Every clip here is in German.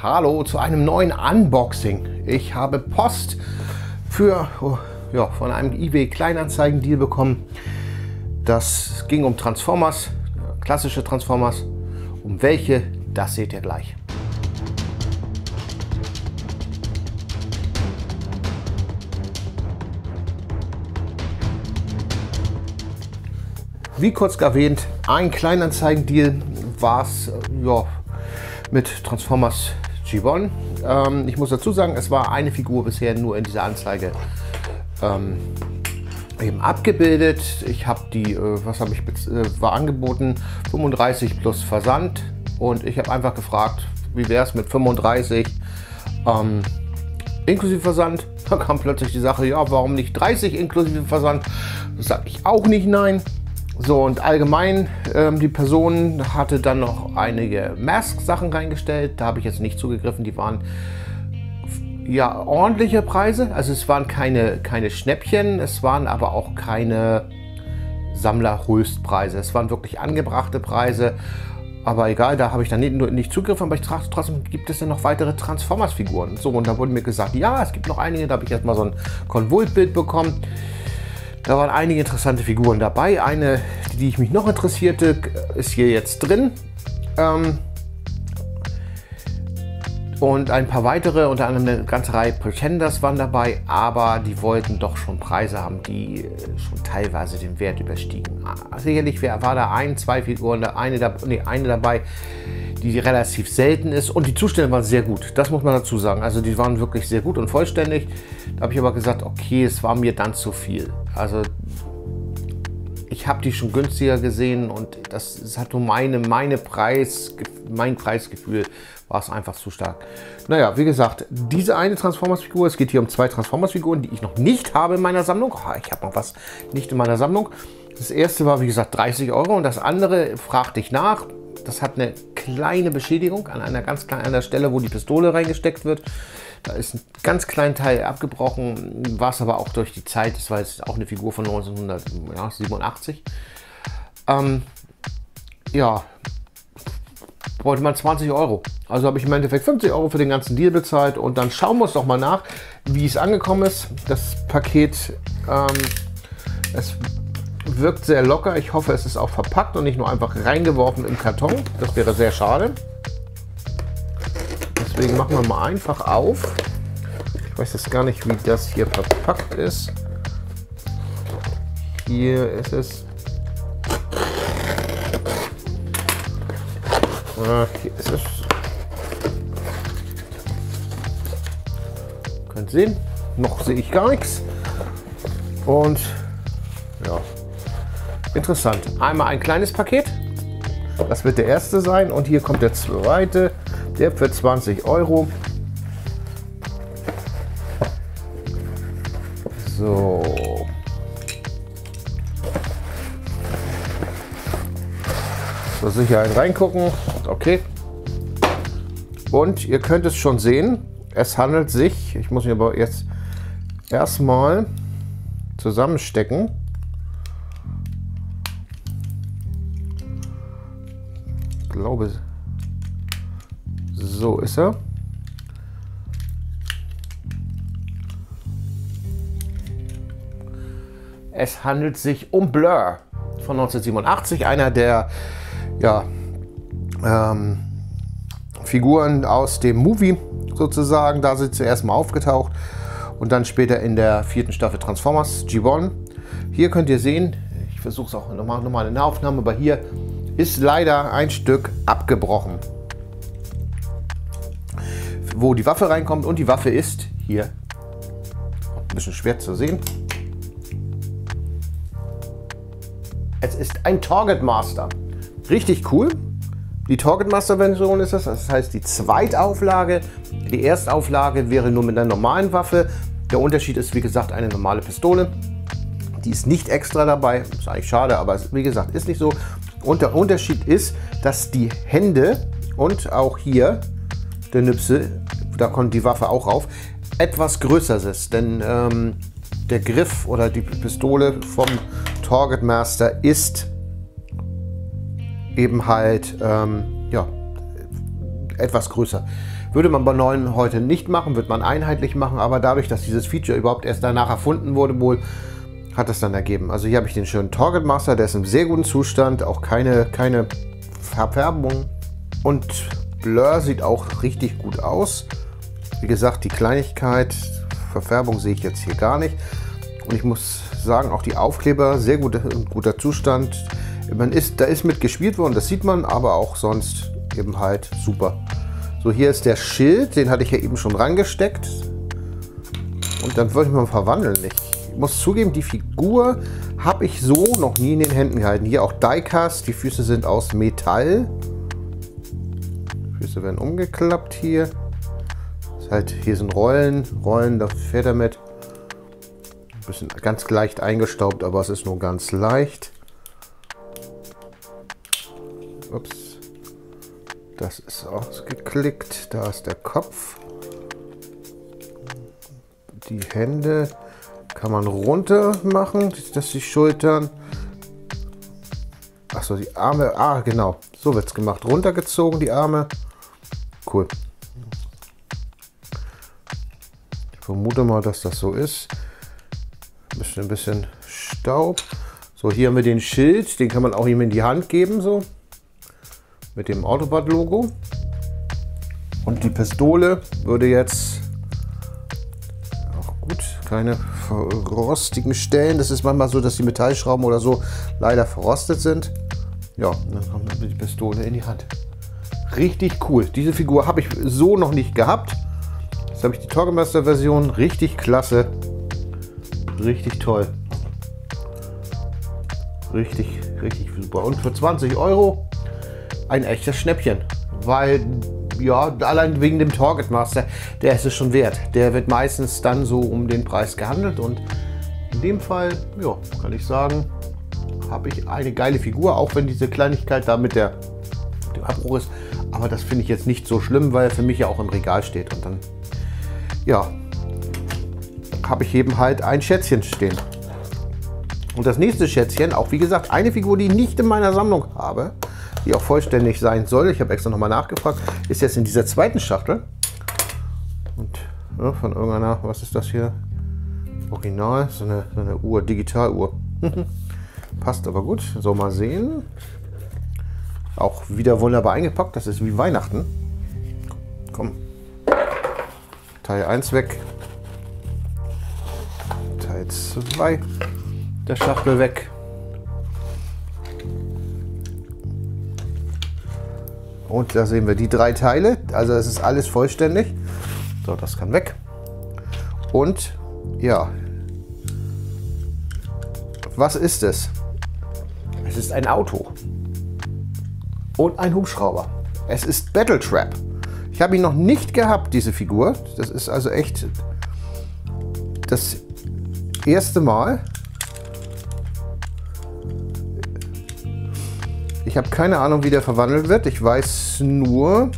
Hallo zu einem neuen Unboxing. Ich habe Post für, oh, ja, von einem eBay Kleinanzeigen-Deal bekommen. Das ging um Transformers, klassische Transformers. Um welche, das seht ihr gleich. Wie kurz erwähnt, ein Kleinanzeigen-Deal war es ja, mit Transformers G1. Ähm, ich muss dazu sagen, es war eine Figur bisher nur in dieser Anzeige ähm, eben abgebildet. Ich habe die, äh, was habe ich, äh, war angeboten, 35 plus Versand und ich habe einfach gefragt, wie wäre es mit 35 ähm, inklusive Versand. Da kam plötzlich die Sache, ja, warum nicht 30 inklusive Versand? Sage ich auch nicht nein. So, und allgemein, ähm, die Person hatte dann noch einige Mask-Sachen reingestellt. Da habe ich jetzt nicht zugegriffen. Die waren ja ordentliche Preise. Also es waren keine, keine Schnäppchen, es waren aber auch keine Sammler-Höchstpreise. Es waren wirklich angebrachte Preise. Aber egal, da habe ich dann nicht, nicht zugegriffen, aber ich trage trotzdem, gibt es denn noch weitere Transformers-Figuren? So, und da wurde mir gesagt, ja, es gibt noch einige. Da habe ich jetzt mal so ein Konvoltbild bekommen. Da waren einige interessante Figuren dabei. Eine, die ich mich noch interessierte, ist hier jetzt drin. Ähm und ein paar weitere, unter anderem eine ganze Reihe Pretenders waren dabei, aber die wollten doch schon Preise haben, die schon teilweise den Wert überstiegen. Ah, sicherlich war da ein, zwei Figuren, eine, nee, eine dabei, die relativ selten ist und die Zustände waren sehr gut. Das muss man dazu sagen. Also die waren wirklich sehr gut und vollständig. Da habe ich aber gesagt, okay, es war mir dann zu viel. Also ich habe die schon günstiger gesehen und das, das hat nur meine, meine Preis, mein Preisgefühl war es einfach zu stark. Naja, wie gesagt, diese eine Transformers-Figur, es geht hier um zwei Transformers-Figuren, die ich noch nicht habe in meiner Sammlung. Oh, ich habe noch was nicht in meiner Sammlung. Das erste war, wie gesagt, 30 Euro und das andere, fragte ich nach, das hat eine kleine Beschädigung an einer ganz kleinen Stelle, wo die Pistole reingesteckt wird. Da ist ein ganz kleiner Teil abgebrochen, war es aber auch durch die Zeit. Das war jetzt auch eine Figur von 1987. Ähm, ja, wollte man 20 Euro. Also habe ich im Endeffekt 50 Euro für den ganzen Deal bezahlt und dann schauen wir uns doch mal nach, wie es angekommen ist. Das Paket, ähm, es wirkt sehr locker. Ich hoffe, es ist auch verpackt und nicht nur einfach reingeworfen im Karton. Das wäre sehr schade. Deswegen machen wir mal einfach auf. Ich weiß jetzt gar nicht, wie das hier verpackt ist. Hier ist es. Ah, hier ist es. Könnt sehen, noch sehe ich gar nichts. Und ja, interessant. Einmal ein kleines Paket. Das wird der erste sein. Und hier kommt der zweite. Der für 20 Euro. So. Zur Sicherheit reingucken. Okay. Und ihr könnt es schon sehen. Es handelt sich, ich muss mich aber jetzt erstmal zusammenstecken. So ist er. Es handelt sich um Blur von 1987, einer der ja, ähm, Figuren aus dem Movie sozusagen. Da sind zuerst mal aufgetaucht und dann später in der vierten Staffel Transformers G1. Hier könnt ihr sehen, ich versuche es auch nochmal noch mal in der Aufnahme, aber hier ist leider ein Stück abgebrochen wo die Waffe reinkommt. Und die Waffe ist hier ein bisschen schwer zu sehen. Es ist ein Target Master. Richtig cool. Die Target Master Version ist das. Das heißt die Zweitauflage. Die Erstauflage wäre nur mit einer normalen Waffe. Der Unterschied ist, wie gesagt, eine normale Pistole. Die ist nicht extra dabei. Ist eigentlich schade, aber wie gesagt, ist nicht so. Und der Unterschied ist, dass die Hände und auch hier der Nüpsel, da kommt die Waffe auch rauf, etwas größer ist. Denn ähm, der Griff oder die Pistole vom Target Master ist eben halt ähm, ja, etwas größer. Würde man bei neuen heute nicht machen, wird man einheitlich machen, aber dadurch, dass dieses Feature überhaupt erst danach erfunden wurde, wohl, hat es dann ergeben. Also hier habe ich den schönen Target Master, der ist im sehr guten Zustand, auch keine, keine Verfärbung. Und Blur sieht auch richtig gut aus. Wie gesagt, die Kleinigkeit, Verfärbung sehe ich jetzt hier gar nicht. Und ich muss sagen, auch die Aufkleber, sehr gut, guter Zustand. Man ist, da ist mit gespielt worden, das sieht man, aber auch sonst eben halt super. So, hier ist der Schild, den hatte ich ja eben schon rangesteckt. Und dann würde ich mal verwandeln. Ich muss zugeben, die Figur habe ich so noch nie in den Händen gehalten. Hier auch Diecast, die Füße sind aus Metall. Füße werden umgeklappt hier. Das halt, hier sind Rollen, Rollen, da fährt er mit. Ein bisschen ganz leicht eingestaubt, aber es ist nur ganz leicht. Ups. Das ist ausgeklickt. Da ist der Kopf. Die Hände kann man runter machen, dass die Schultern. Achso, die Arme. Ah, genau. So wird es gemacht. Runtergezogen, die Arme. Cool. Ich vermute mal, dass das so ist. Ein bisschen, ein bisschen Staub. So, hier haben wir den Schild. Den kann man auch ihm in die Hand geben. So mit dem Autobot-Logo. Und die Pistole würde jetzt auch gut, keine verrostigen Stellen. Das ist manchmal so, dass die Metallschrauben oder so leider verrostet sind. Ja, dann kommt die Pistole in die Hand. Richtig cool. Diese Figur habe ich so noch nicht gehabt. Jetzt habe ich die Torgemaster-Version. Richtig klasse. Richtig toll. Richtig, richtig super. Und für 20 Euro ein echtes Schnäppchen. Weil, ja, allein wegen dem Target Master, der ist es schon wert. Der wird meistens dann so um den Preis gehandelt und in dem Fall, ja, kann ich sagen, habe ich eine geile Figur, auch wenn diese Kleinigkeit da mit, der, dem Abbruch ist. Aber das finde ich jetzt nicht so schlimm, weil er für mich ja auch im Regal steht. Und dann, ja, habe ich eben halt ein Schätzchen stehen. Und das nächste Schätzchen, auch wie gesagt, eine Figur, die ich nicht in meiner Sammlung habe, die auch vollständig sein soll. Ich habe extra nochmal nachgefragt. Ist jetzt in dieser zweiten Schachtel. Und ja, von irgendeiner, was ist das hier? Original, so eine, so eine Uhr, Digitaluhr. Passt aber gut. So, mal sehen. Auch wieder wunderbar eingepackt. Das ist wie Weihnachten. Komm. Teil 1 weg. Teil 2 der Schachtel weg. Und da sehen wir die drei Teile. Also es ist alles vollständig. So, das kann weg. Und ja, was ist es? Es ist ein Auto und ein Hubschrauber. Es ist Battle Trap. Ich habe ihn noch nicht gehabt, diese Figur. Das ist also echt das erste Mal. Ich habe keine Ahnung, wie der verwandelt wird. Ich weiß nur,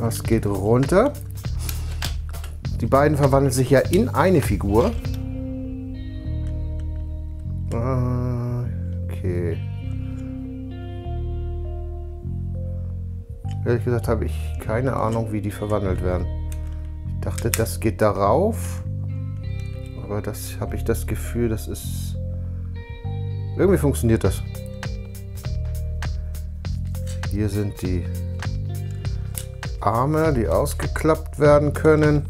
Was geht runter? Die beiden verwandeln sich ja in eine Figur. Ehrlich gesagt habe ich keine Ahnung, wie die verwandelt werden. Ich dachte, das geht darauf. Aber das habe ich das Gefühl, das ist... Irgendwie funktioniert das. Hier sind die Arme, die ausgeklappt werden können.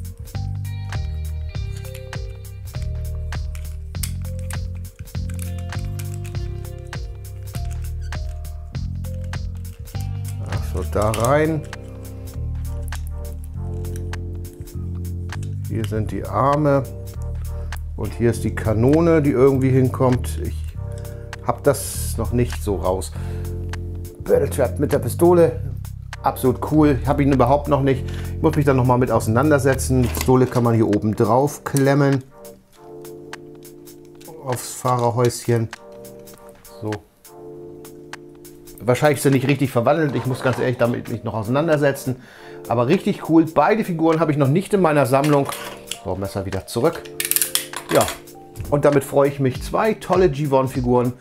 Da rein. Hier sind die Arme und hier ist die Kanone, die irgendwie hinkommt. Ich habe das noch nicht so raus. Battle Trap mit der Pistole, absolut cool. Ich habe ihn überhaupt noch nicht. Ich muss mich dann noch mal mit auseinandersetzen. Die Pistole kann man hier oben drauf klemmen aufs Fahrerhäuschen. So wahrscheinlich sind nicht richtig verwandelt. Ich muss ganz ehrlich damit mich noch auseinandersetzen. Aber richtig cool. Beide Figuren habe ich noch nicht in meiner Sammlung. So, Messer wieder zurück. Ja, und damit freue ich mich, zwei tolle G1-Figuren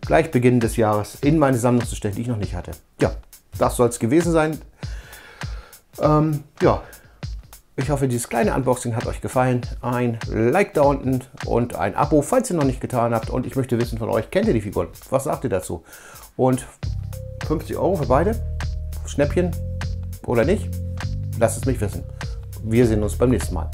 gleich Beginn des Jahres in meine Sammlung zu stellen, die ich noch nicht hatte. Ja, das soll es gewesen sein. Ähm, ja, ich hoffe, dieses kleine Unboxing hat euch gefallen. Ein Like da unten und ein Abo, falls ihr noch nicht getan habt. Und ich möchte wissen von euch, kennt ihr die Figuren? Was sagt ihr dazu? Und 50 Euro für beide? Schnäppchen oder nicht? Lasst es mich wissen. Wir sehen uns beim nächsten Mal.